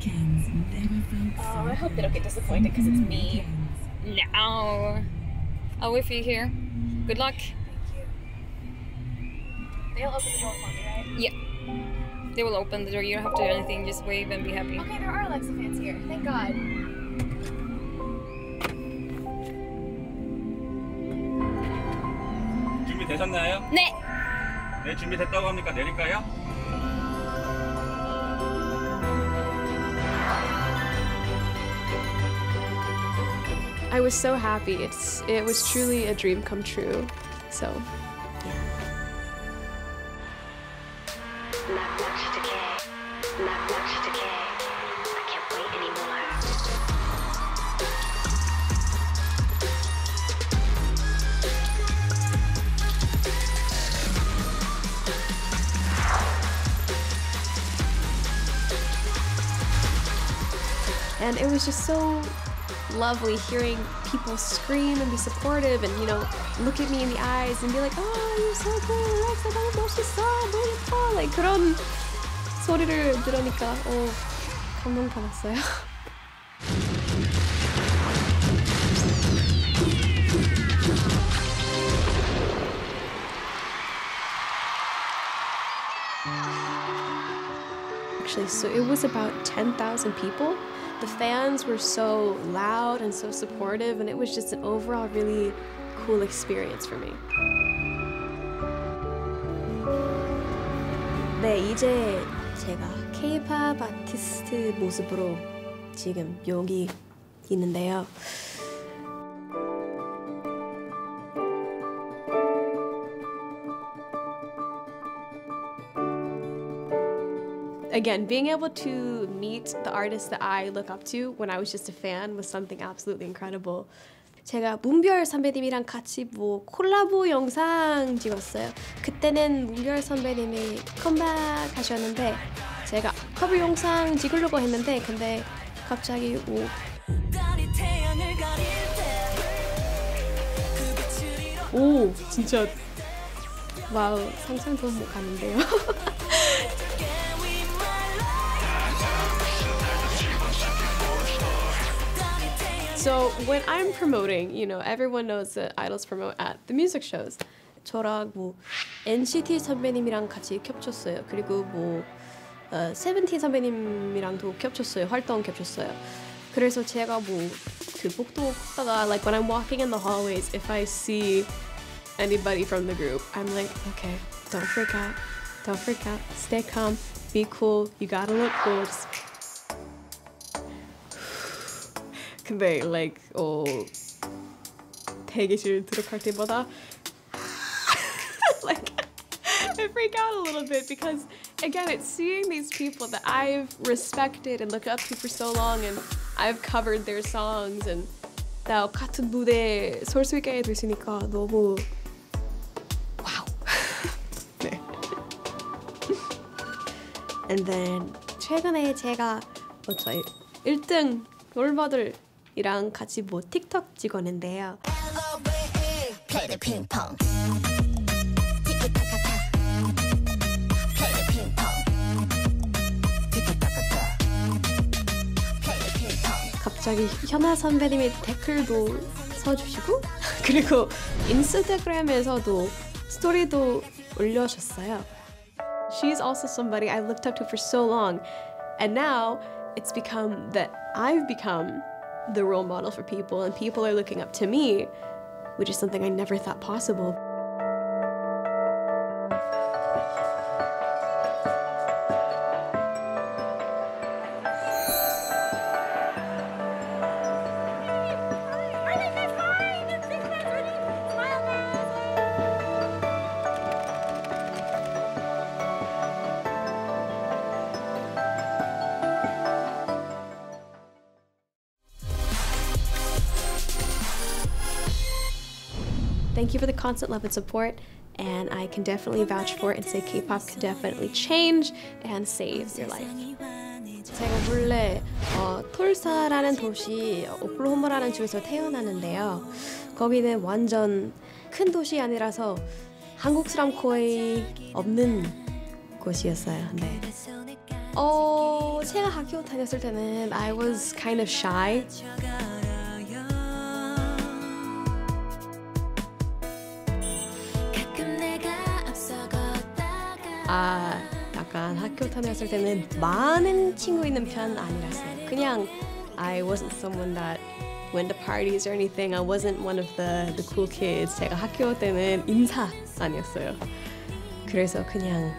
Oh, I hope they don't get disappointed because it's me. No. I'll wait for you here. Good luck. They'll open the door for me, right? Yeah. They will open the door. You don't have to do anything. Just wave and be happy. Okay, there are Alexa fans here. Thank God. 준비되셨나요? 네. 네, 준비됐다고 합니까? 내릴까요? I was so happy. It's it was truly a dream come true. So Not much to care. Not much to care. I can't wait anymore. and it was just so lovely hearing people scream and be supportive and you know look at me in the eyes and be like oh you're so cool Alexa 너무 멋있어 너무 예뻐 like 그런 소리를 들으니까 어 감동 받았어요. Actually, so it was about 10,000 people. The fans were so loud and so supportive, and it was just an overall really cool experience for me. 네, 이제 제가 K-팝 아티스트 모습으로 지금 여기 있는데요. Again, being able to meet the artists that I look up to when I was just a fan was something absolutely incredible. 제가 문별 선배님이랑 같이 뭐 콜라보 영상 찍었어요. 그때는 문별 선배님이 컴백하셨는데 제가 커버 영상 찍으려고 했는데 근데 갑자기 오 오, 진짜 와우, 상상도 못 가는데요. So when I'm promoting, you know, everyone knows that idols promote at the music shows. 저랑 뭐 NCT 선배님이랑 같이 겹쳤어요. 그리고 뭐 어, 세븐틴 선배님이랑도 겹쳤어요. 활동 겹쳤어요. 그래서 제가 뭐그 복도 걷다가 Like when I'm walking in the hallways, if I see anybody from the group, I'm like, okay, don't freak out, don't freak out, stay calm, be cool. You gotta look cool. Just... 근데 like 어 대기실 들어갈 때마다 like I freak out a little bit because again it's seeing these people that I've respected and looked up to for so long and I've covered their songs and 나 같은 무대에 설 수 있게 됐으니까 너무 와우 네. And then 최근에 제가 어, 저희 1등 롤모델 이랑 같이 뭐 틱톡 찍었는데요. 갑자기 현아 선배님이 댓글도 써주시고 그리고 인스타그램에서도 스토리도 올려주셨어요. She's also somebody I looked up to for so long. And now it's become that I've become the role model for people, and people are looking up to me, which is something I never thought possible. Constant love and support, and I can definitely vouch for it and say K pop can definitely change and save your life. 제가 원래 어, 툴사라는 도시, 오클라호마라는 주에서 태어났는데요. 거기는 완전 큰 도시 아니라서 한국 사람 거의 없는 곳이었어요. 네. 어, 제가 학교 다녔을 때는 I was kind of shy. 아, 약간 학교 다녔을 때는 많은 친구 있는 편 아니랐어요. 그냥 I wasn't someone that went to parties or anything. I wasn't one of the the cool kids. 제가 학교 때는 인사 아니었어요. 그래서 그냥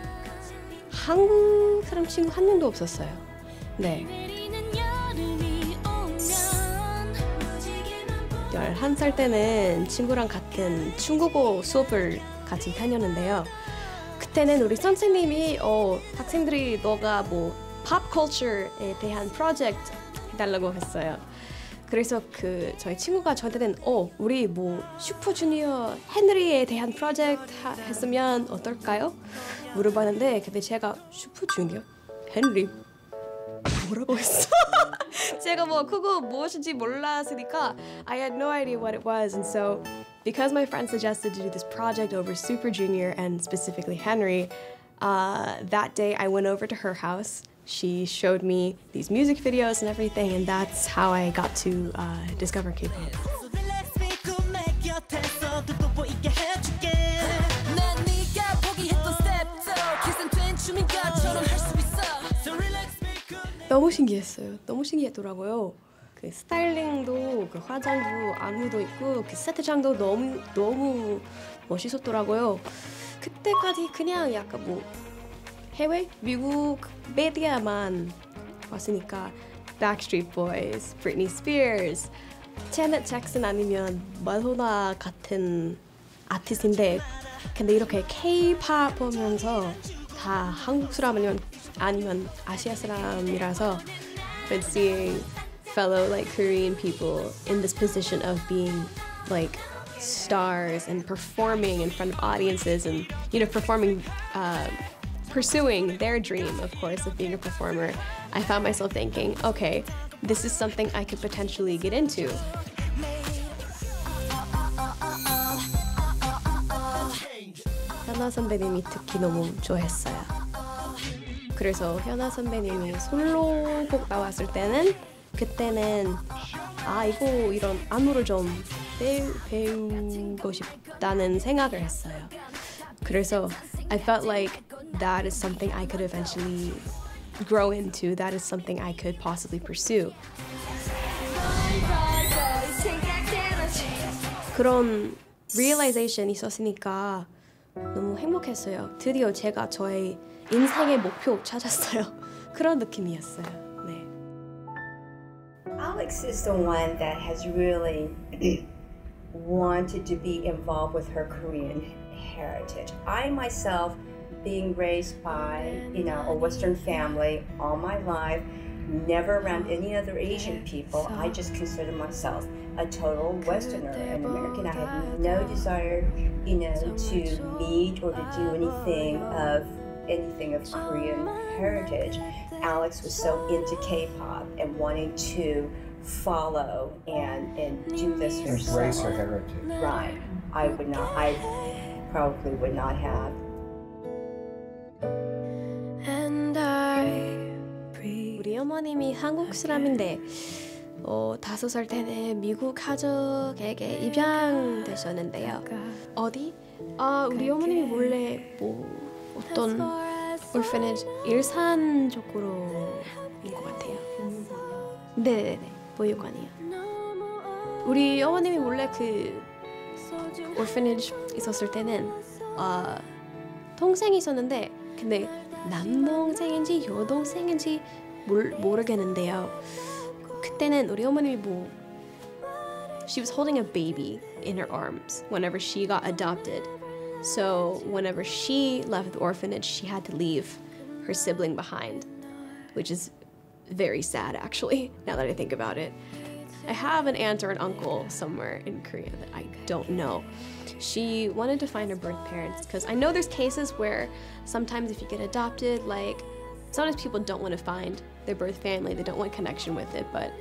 한국 사람 친구 한 명도 없었어요. 네. 11살 때는 친구랑 같은 중국어 수업을 같이 다녔는데요. 그때는 우리 선생님이 어, 학생들이 너가 뭐 팝 컬처에 대한 프로젝트 해달라고 했어요. 그래서 그 저희 친구가 저한테는 어 우리 뭐 슈퍼주니어 헨리에 대한 프로젝트 하, 했으면 어떨까요? 물어봤는데 근데 제가 슈퍼주니어 헨리 뭐라고 했어? 제가 뭐 그거 무엇인지 몰랐으니까 I had no idea what it was and so because my friend suggested to do this project over Super Junior and specifically Henry uh, that day I went over to her house she showed me these music videos and everything and that's how I got to uh, discover K-pop 너무 신기했어요. 너무 신기했더라고요. 그 스타일링도 그 화장도 안무도 있고 그 세트장도 너무 너무 멋있었더라고요. 그때까지 그냥 약간 뭐 해외 미국 메디아만 봤으니까 Backstreet Boys, Britney Spears, 제넷 잭슨 아니면 마도나 같은 아티스트인데 근데 이렇게 K-팝 보면서 다 한국 사람 아니면 아니면 아시아 사람이라서 seeing fellow like Korean people in this position of being like stars and performing in front of audiences and you know performing uh, pursuing their dream of course of being a performer I found myself thinking okay this is something I could potentially get into 현아 선배님이 특히 너무 좋아했어요. 그래서 현아 선배님이 솔로곡 나왔을 때는 그때는 아 이거 이런 안무를 좀 배우, 배우고 싶다는 생각을 했어요. 그래서 I felt like that is something I could eventually grow into. That is something I could possibly pursue. 그런 realization이 있었으니까 너무 행복했어요. 드디어 제가 저의 인생의 목표 찾았어요. 그런 느낌이었어요. 네. Alex is the one that has really wanted to be involved with her Korean heritage. I myself, being raised by you know a Western family all my life, never around any other Asian people. I just consider myself a total Westerner, an American. I had no desire, you know, to meet or to do anything of anything of Korean heritage. Alex was so into K-pop and wanting to follow and and do this herself. Embrace her heritage. Right. I would not. I probably would not have. 우리 어머님이 한국 사람인데 어, 다섯 살 때는 미국 가족에게 입양되셨는데요. 어디? 아 우리 어머님이 원래 뭐 어떤 orphanage 일산 쪽으로인 것 같아요. 네네네 보육원이요. 우리 어머님이 원래 그 orphanage 있었을 때는 어, 동생이 있었는데 근데 남동생인지 여동생인지 몰, 모르겠는데요. 그때는 우리 어머님이 뭐 she was holding a baby in her arms whenever she got adopted. So whenever she left the orphanage, she had to leave her sibling behind, which is very sad actually, now that I think about it. I have an aunt or an uncle somewhere in Korea that I don't know. She wanted to find her birth parents because I know there's cases where sometimes if you get adopted, like sometimes people don't want to find their birth family, they don't want connection with it, but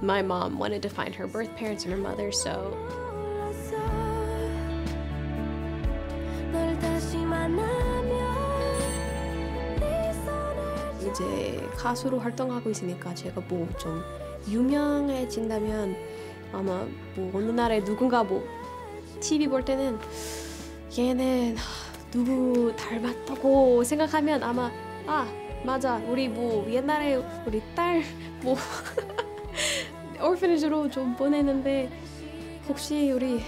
my mom wanted to find her birth parents and her mother, so 가수로 활동하고 있으니까 제가 뭐 좀 유명해진다면 아마 뭐 어느 날에 누군가 뭐 TV 볼 때는 얘는 하, 누구 닮았다고 생각하면 아마 아 맞아 우리 뭐 옛날에 우리 딸뭐 orphanage로 좀 보냈는데 혹시 우리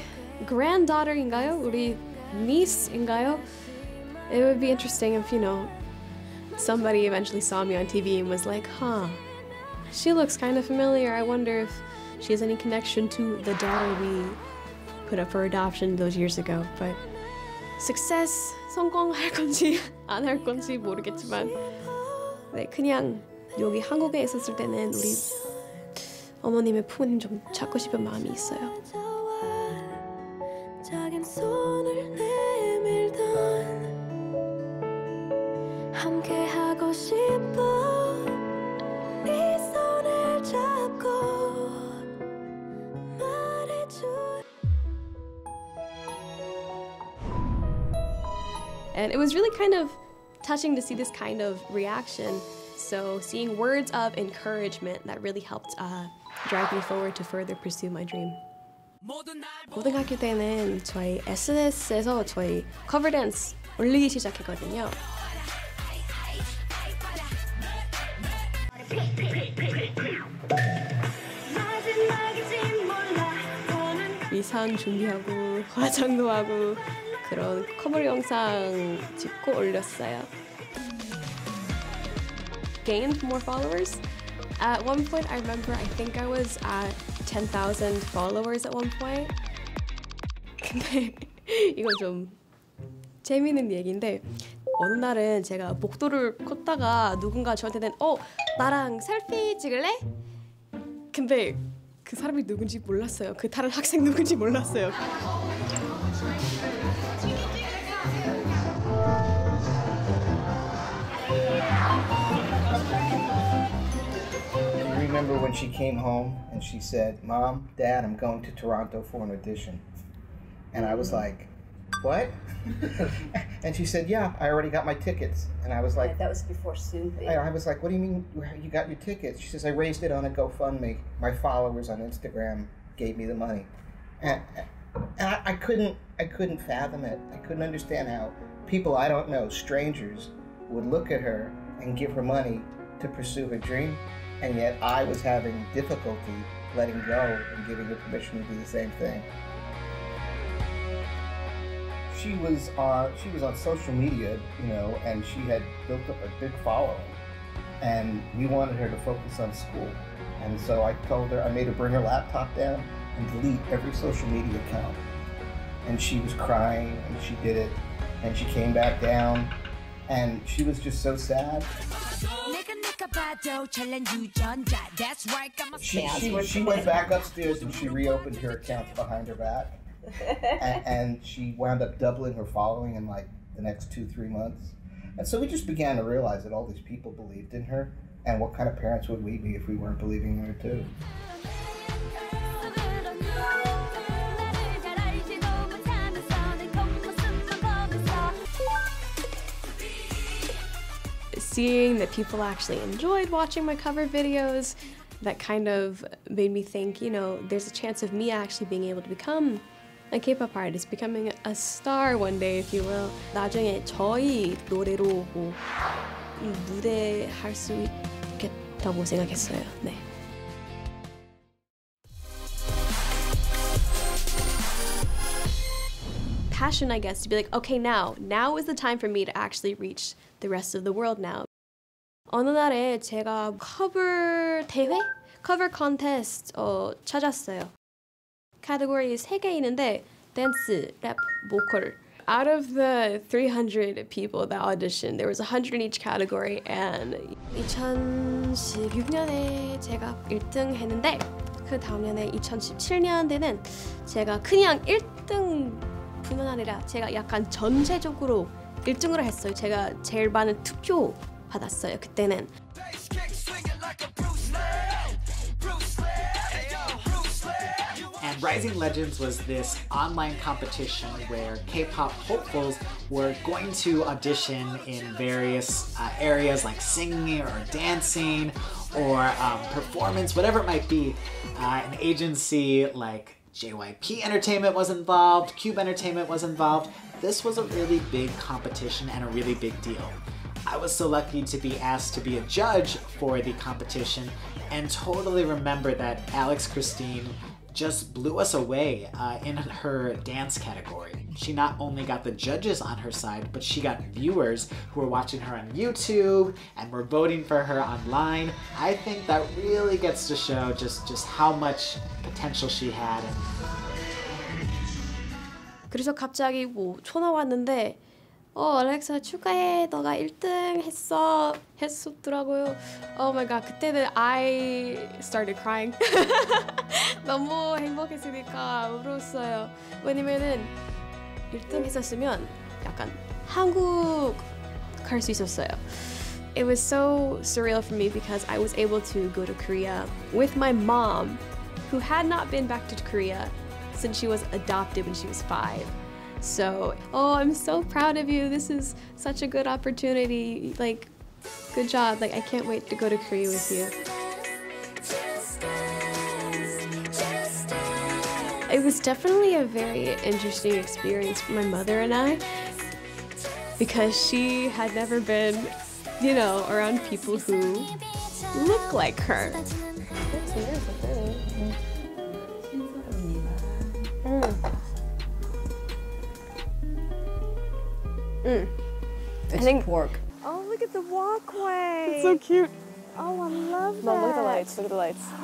granddaughter인가요? 우리 niece인가요? It would be interesting if you know somebody eventually saw me on TV and was like, huh, she looks kind of familiar. I wonder if she has any connection to the daughter we put up for adoption those years ago. But success 성공할 건지 안 할 건지 모르겠지만 네 그냥 여기 한국에 있었을 때는 우리 어머님의 부모님 좀 찾고 싶은 마음이 있어요. 작은 손을 하고 싶어 네 손을 잡고 말해줘 And it was really kind of touching to see this kind of reaction. So, seeing words of encouragement that really helped uh, drive me forward to further pursue my dream. 고등학교 때는 저희 SNS에서 저희 커버 댄스 올리기 시작했거든요. 의상 준비하고 화장도 하고 그런 커버 영상 찍고 올렸어요. Gained more followers. At one point, I remember I think I was at 10,000 followers at one point. 근데 이거 좀 재미있는 얘기인데 어느 날은 제가 목도를 컸다가 누군가 저한테는 어 나랑 셀피 찍을래? 근데 그 사람이 누군지 몰랐어요. 그 다른 학생 누군지 몰랐어요. What? and she said, Yeah, I already got my tickets. And I was like, that was before Soupy. I, I was like, What do you mean you got your tickets? She says, I raised it on a GoFundMe. My followers on Instagram gave me the money. And, and I, I couldn't I couldn't fathom it. I couldn't understand how people I don't know, strangers, would look at her and give her money to pursue her dream, and yet I was having difficulty letting go and giving her permission to do the same thing. She was on she was on social media, you know, and she had built up a big following, and we wanted her to focus on school. And so I told her I made her bring her laptop down and delete every social media account. And she was crying, and she did it, and she came back down, and she was just so sad. She, she, she went back upstairs and she reopened her accounts behind her back. and, and she wound up doubling her following in like the next two, three months. And so we just began to realize that all these people believed in her. And what kind of parents would we be if we weren't believing in her too? seeing that people actually enjoyed watching my cover videos that kind of made me think, you know, there's a chance of me actually being able to become a K-pop artist, becoming a star one day, if you will. 나중에 저희 노래로 뭐 무대 할 수 있겠다고 생각했어요. 네. passion, I guess, to be like, okay, now, now is the time for me to actually reach the rest of the world now. 어느 날에 제가 커버 대회? 커버 컨테스트 어, 찾았어요. 카테고리 3개 있는데 댄스, 랩, 보컬. Out of the 300 people that auditioned, there was 100 in each category and 2016년에 제가 1등 했는데 그 다음년에 2017년에는 제가 그냥 1등 뿐만 아니라 제가 약간 전체적으로 1등으로 했어요. 제가 제일 많은 투표 받았어요. 그때는. Rising Legends was this online competition where K-pop hopefuls were going to audition in various uh, areas like singing or dancing or um, performance, whatever it might be. Uh, an agency like JYP Entertainment was involved, Cube Entertainment was involved. This was a really big competition and a really big deal. I was so lucky to be asked to be a judge for the competition and totally remember that Alex Christine just blew us away uh, in her dance category. She not only got the judges on her side, but she got viewers who were watching her on YouTube and were voting for her online. I think that really gets to show just, just how much potential she had. 그래서 갑자기 뭐 전화 왔는데 어 알렉사 축하해 너가 1등 했어 했었더라고요 Oh my god 그때는 I started crying 너무 행복했으니까 울었어요 왜냐면은 1등 했었으면 약간 한국 갈 수 있었어요 It was so surreal for me because I was able to go to Korea with my mom who had not been back to Korea since she was adopted when she was five. So, oh, I'm so proud of you. This is such a good opportunity. Like, good job. Like, I can't wait to go to Korea with you. It was definitely a very interesting experience for my mother and I because she had never been, you know, around people who look like her. Mm. It's I think pork. Oh, look at the walkway. It's so cute. Oh, I love that. Mom, look at the lights. Look at the lights.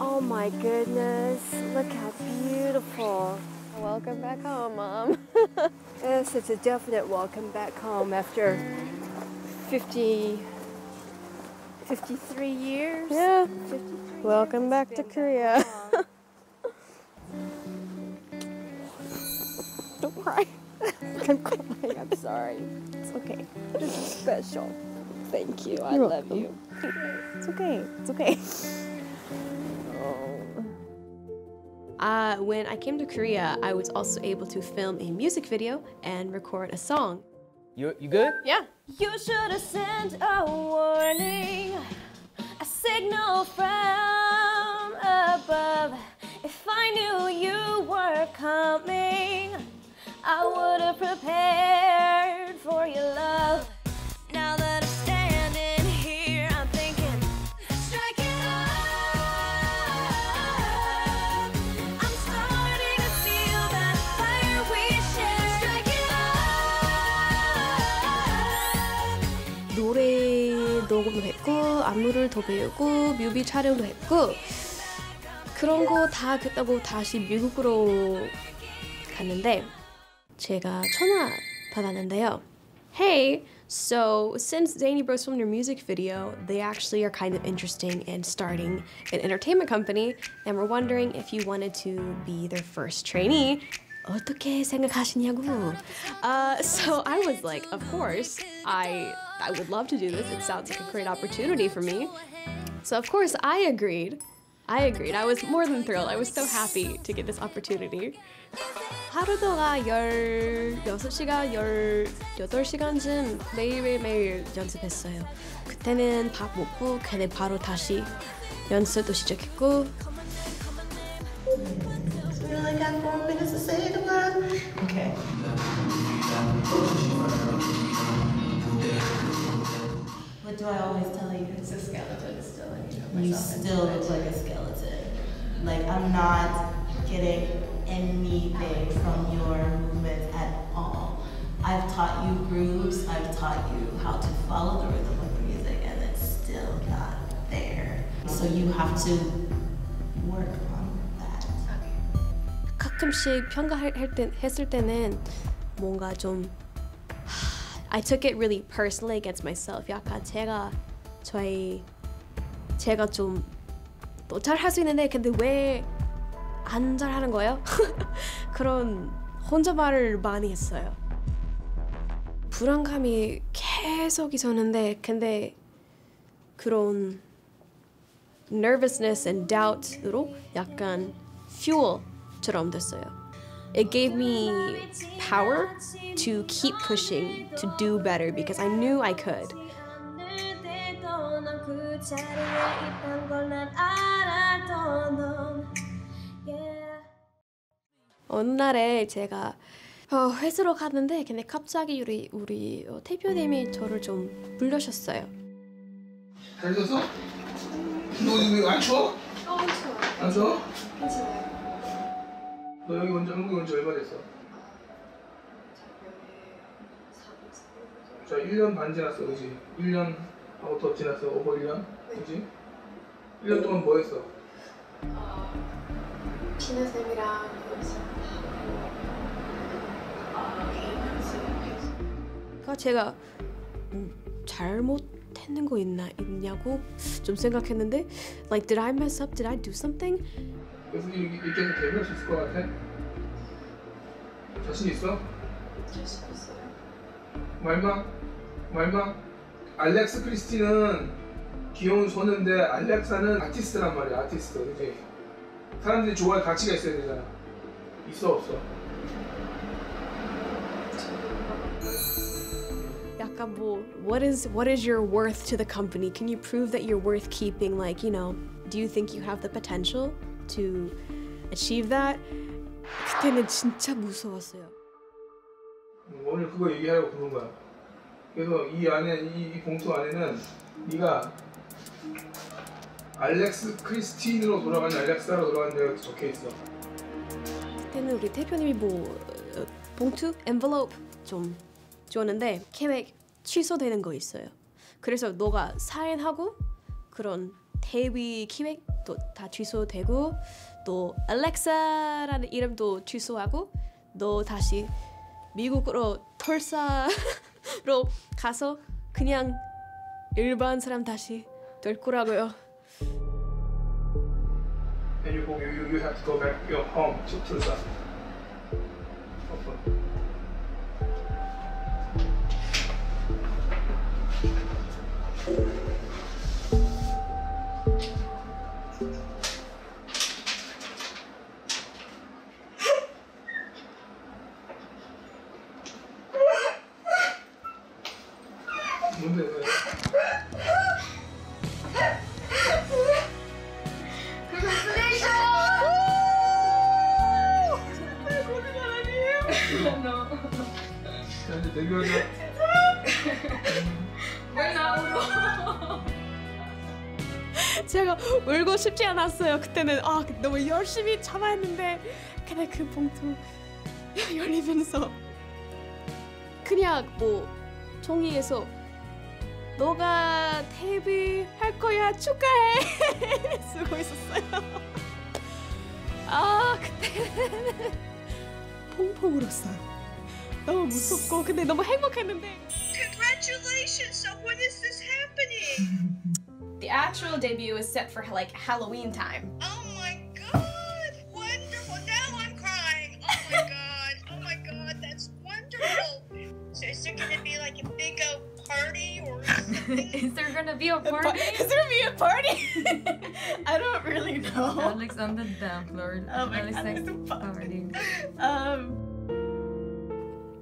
Oh my goodness. Look how beautiful. Welcome back home, Mom. yes, it's a definite welcome back home after 50, 53 years. Yeah. 53 Welcome back to Korea. I'm crying. I'm sorry. It's okay. This is special. Thank you. I You're love welcome. you. It's okay. It's okay. Uh, when I came to Korea, I was also able to film a music video and record a song. You you good? Yeah. You should have sent a warning, a signal from above. If I knew you were coming, I would have prepared for your love. Now that I'm standing here, I'm thinking, strike it up. I'm starting to feel that fire we share. Strike it up. 노래 녹음도 했고 안무를 더 배우고 뮤비 촬영도 했고 그런 거다 끝나고 다시 미국으로 갔는데 제가 전화 받았는데요. Hey, so since Zanybros filmed your music video, they actually are kind of interesting in starting an entertainment company, and we're wondering if you wanted to be their first trainee. 어떻게 생각하시냐고? Uh, so I was like, of course, I I would love to do this. It sounds like a great opportunity for me. So of course I agreed. I agreed. I was more than thrilled. I was so happy to get this opportunity. 하루도가 16시간, 18시간쯤 매일매일 연습했어요. 그때는 밥 먹고 그냥 바로 다시 연습도 시작했고. What do I always tell you? It's a skeleton still. You, still look like a skeleton. Like I'm not getting anything from your movements at all. I've taught you grooves. I've taught you how to follow the rhythm of music, and it's still not there. So you have to work on that. 가끔씩 평가할 할 때, 했을 때는 뭔가 좀 I took it really personally against myself. 약간 제가 저희 제가 좀더 잘할 수 있는데 근데 왜 안 잘하는 거예요? 그런 혼자 말을 많이 했어요. 불안감이 계속 있었는데 근데 그런 nervousness and doubt으로 약간 fuel 랩처럼 됐어요. It gave me power to keep pushing to do better because I knew I could. 어느 날에 제가 어, 회사로 갔는데 근데 갑자기 우리 우리 어, 대표님이 저를 좀 불러셨어요. 잘 있었어? 너 이거 안 추워? 어, 추워. 안 추워? 괜찮아요. 너 여기 언제 한국에 온지 얼마 됐어? 자 1년 반 지났어 그지? 1년 하고 더 지났어 오버 1년 그지? 1년 동안 뭐 했어? 피나쌤이랑 그러니까 제가 뭐 잘못했는 거 있나 있냐고 좀 생각했는데 like did I mess up? Did I do something? 그래서 이렇게 데뷔할 수 있을 것 같아? 자신 있어? 자신 있어요. 말마? 말마? 알렉스 크리스티는 귀여운 소녀인데 알렉사는 아티스트란 말이야 아티스트 그지? 사람들이 좋아할 가치가 있어야 되잖아 있어 없어? 약간 뭐 what is what is your worth to the company? Can you prove that you're worth keeping? Like you know, do you think you have the potential to achieve that? 그때는 진짜 무서웠어요. 오늘 그거 얘기하려고 부른 거야. 그래서 이 안에 이, 이 봉투 안에는 네가 알렉스 크리스틴으로 돌아가냐 알렉사로 돌아가냐가 적혀 있어. 그때는 우리 대표님이 뭐 어, 봉투, envelope 좀 줬는데 계획 취소되는 거 있어요. 그래서 너가 사인하고 그런 데뷔 기획도 다 취소되고 또 알렉사라는 이름도 취소하고 너 다시 미국으로 털사로 가서 그냥 일반 사람 다시 될 거라고요. And you, you, you have to go back your home to Tulsa. 않았어요. 그때는 아 너무 열심히 참아했는데 근데 그 봉투 열리면서 그냥 뭐 종이에서 너가 데뷔할 거야 축하해 쓰고 있었어요. 아 그때 퐁퐁 울었어요. 너무 무섭고 근데 너무 행복했는데. Congratulations! So when is this happening? The actual debut is set for like Halloween time. Oh my god! Wonderful! Now I'm crying! Oh my god! Oh my god, that's wonderful! So is there gonna be like a big uh, party or something? Is there gonna be a party? Is there gonna be a party? I don't really know. Alexander Dampler. Oh my God, Alexander there's a party. Um,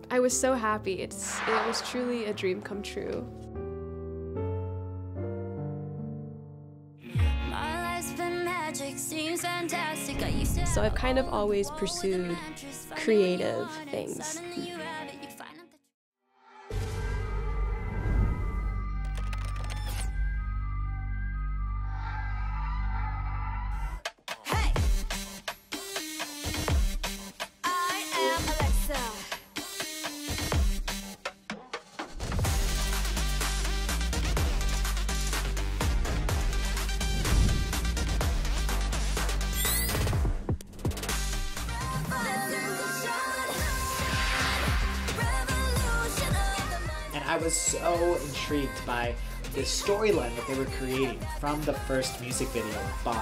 I was so happy. It's it was truly a dream come true. So I've kind of always pursued creative things. Was so intrigued by the storyline that they were creating from the first music video Bomb.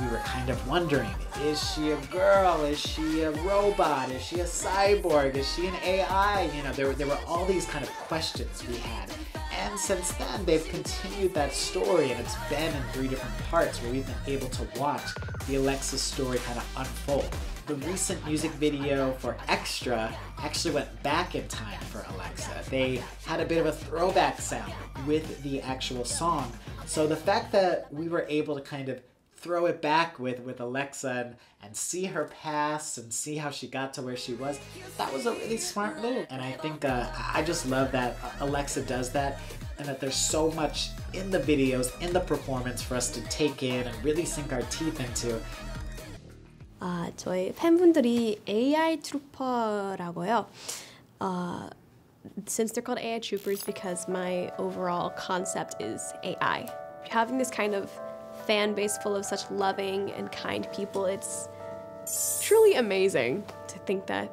We were kind of wondering, is she a girl? Is she a robot? Is she a cyborg? Is she an AI? You know, there were, there were all these kind of questions we had. And since then, they've continued that story, and it's been in three different parts where we've been able to watch the Alexa's story kind of unfold. The recent music video for Xtra actually went back in time for Alexa. They had a bit of a throwback sound with the actual song. So the fact that we were able to kind of throw it back with, with Alexa and, and see her past and see how she got to where she was, that was a really smart move. And I think uh, I just love that Alexa does that and that there's so much in the videos, in the performance for us to take in and really sink our teeth into. 아, 저희 팬분들이 AI 트루퍼라고요. Uh, since they're called AI troopers because my overall concept is AI. Having this kind of fan base full of such loving and kind people, it's truly amazing to think that.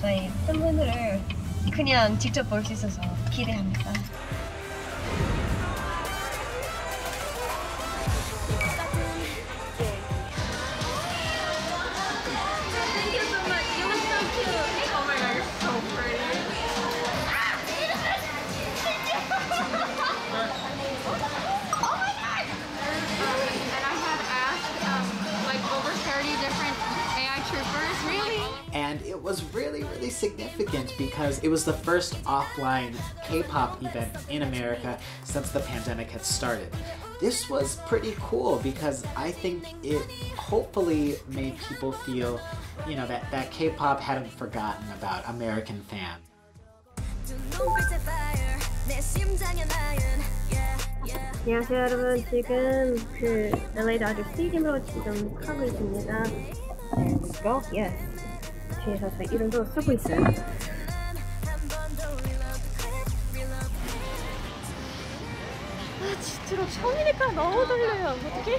저희 팬분들을 그냥 직접 볼 수 있어서 기대합니다. it was really, really significant because it was the first offline K-pop event in America since the pandemic had started. This was pretty cool because I think it hopefully made people feel, you know, that, that K-pop hadn't forgotten about American fans. 안녕하세요 여러분 지금 그 LA 다저 스테디움으로 지금 가고 있습니다 Let's go yes 뒤에서 제 이름도 쓰고 있어요 아, 진짜로 처음이니까 너무 떨려요. 어떡해?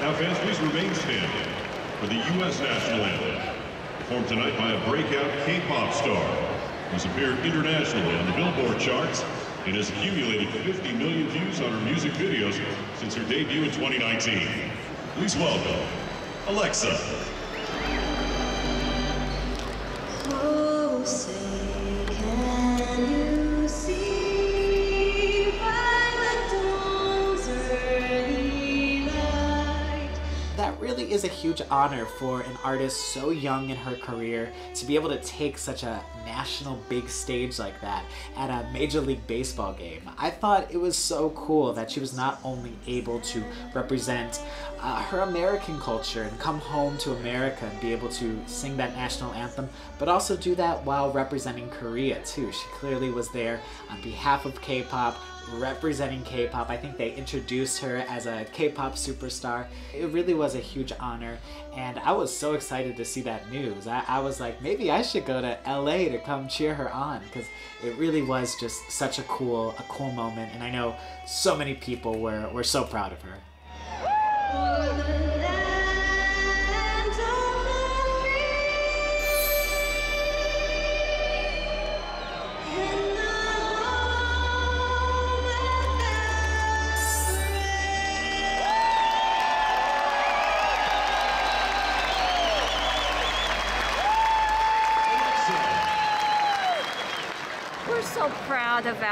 Now, fans, please remain standing for the U.S. national anthem, performed tonight by a breakout K-pop star who's appeared internationally on the Billboard charts and has accumulated 50 million views on her music videos since her debut in 2019. Please welcome Alexa. Really is a huge honor for an artist so young in her career to be able to take such a national big stage like that at a Major League Baseball game. I thought it was so cool that she was not only able to represent uh, her American culture and come home to America and be able to sing that national anthem, but also do that while representing Korea too. She clearly was there on behalf of K-pop, representing K-pop. I think they introduced her as a K-pop superstar. It really was a huge honor, and I was so excited to see that news. I, I was like, maybe I should go to LA to come cheer her on because it really was just such a cool, a cool moment, and I know so many people were, were so proud of her.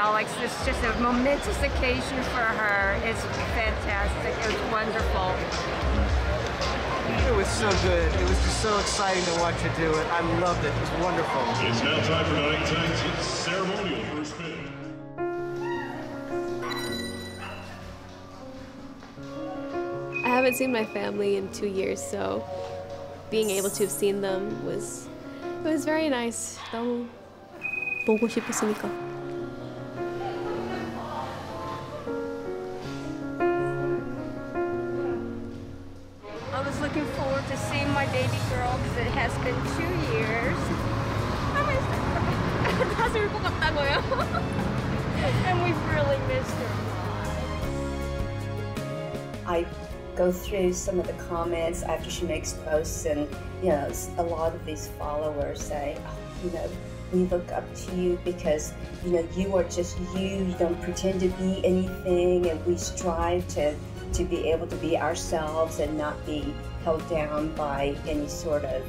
proud of Alex. It's just a momentous occasion for her. It's fantastic. It was wonderful. It was so good. It was just so exciting to watch her do it. I loved it. It was wonderful. It's now time for night tonight's ceremonial first pick. I haven't seen my family in two years, so being able to have seen them was it was very nice. 너무 보고 싶었으니까. Go through some of the comments after she makes posts, and you know, a lot of these followers say, oh, you know, we look up to you because you know you are just you. You don't pretend to be anything, and we strive to to be able to be ourselves and not be held down by any sort of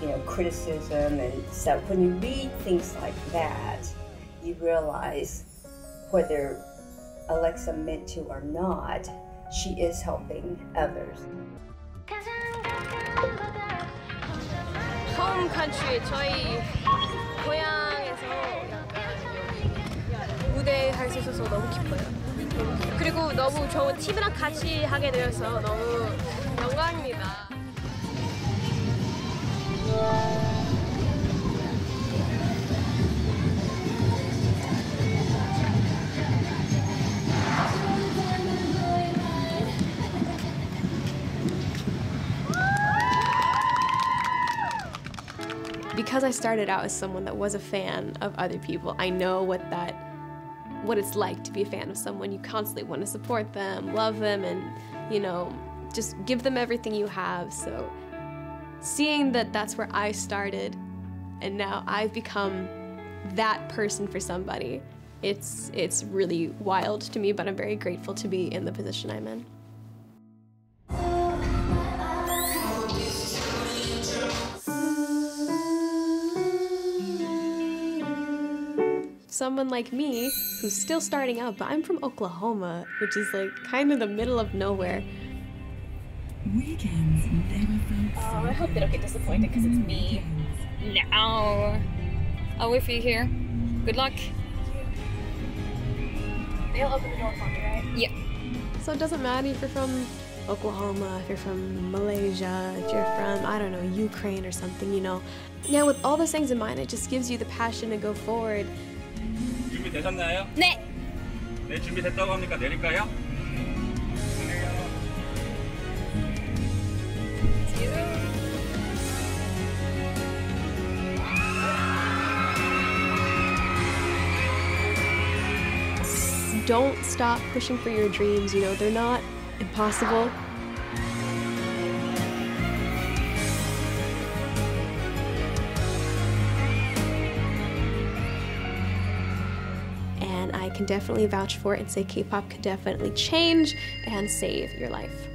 you know criticism and so when you read things like that you realize whether alexa meant to or not she is helping others 홈 컨트리 저희 고향에서 무대 할 수 있어서 너무 기뻐요. 그리고 너무 좋은 팀이랑 같이 하게 되어서 너무 영광입니다. Because I started out as someone that was a fan of other people, I know what that what it's like to be a fan of someone. You constantly want to support them, love them and, you know, just give them everything you have. So seeing that that's where I started and now I've become that person for somebody. It's it's really wild to me, but I'm very grateful to be in the position I'm in. Someone like me who's still starting out, but I'm from Oklahoma, which is like kind of the middle of nowhere. Weekends never felt Oh, I hope they don't get disappointed because it's me. No. I'll wait for you here. Good luck. They'll open the door for me, right? Yeah. So it doesn't matter if you're from Oklahoma, if you're from Malaysia, if you're from, I don't know, Ukraine or something, you know. Yeah, with all those things in mind, it just gives you the passion to go forward. 준비되셨나요? 네. 네, 준비됐다고 합니까? 내릴까요? Don't stop pushing for your dreams, you know, they're not impossible. Can definitely vouch for it and say K pop can definitely change and save your life.